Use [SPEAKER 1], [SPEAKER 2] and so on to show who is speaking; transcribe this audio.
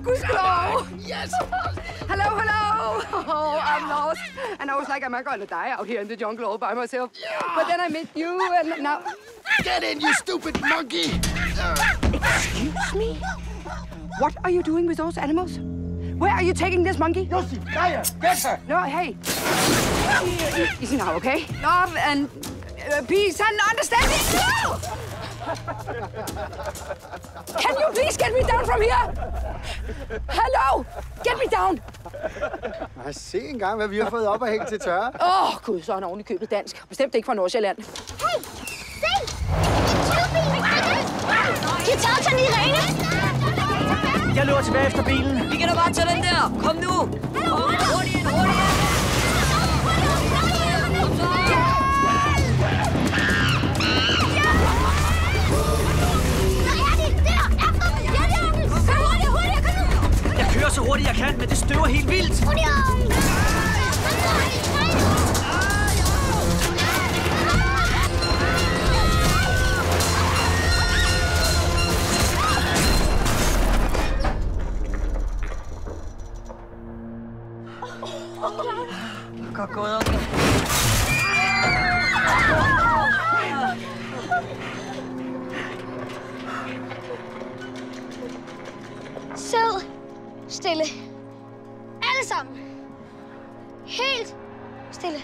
[SPEAKER 1] gudskelov!
[SPEAKER 2] Yes!
[SPEAKER 1] Hello, hello! Oh, I'm lost. And I was like, am I going to die out here in the jungle all by myself? Yeah. But then I met you, and now...
[SPEAKER 2] Get in, you stupid monkey!
[SPEAKER 1] Excuse me? What are you doing with those animals? Where are you taking this monkey?
[SPEAKER 2] Lucy, Gaia, get her!
[SPEAKER 1] No, hey. Easy now, okay? Love and uh, peace and understanding. No! Can you please get me down from here? Hello! Get me down!
[SPEAKER 3] Nej, se engang, hvad vi har fået op og hænge til tørre.
[SPEAKER 1] Åh, oh, gud, så er han oven i købet dansk. Bestemt ikke fra Nordsjælland.
[SPEAKER 4] Hey, se! De har taget til Irene!
[SPEAKER 5] Jeg løber tilbage efter bilen.
[SPEAKER 6] Vi kan da bare tage den der. Kom nu. Kom,
[SPEAKER 5] kan, men det støver helt vildt.
[SPEAKER 6] Godt gået, onkel.
[SPEAKER 4] Stille. Alle sammen. Helt stille.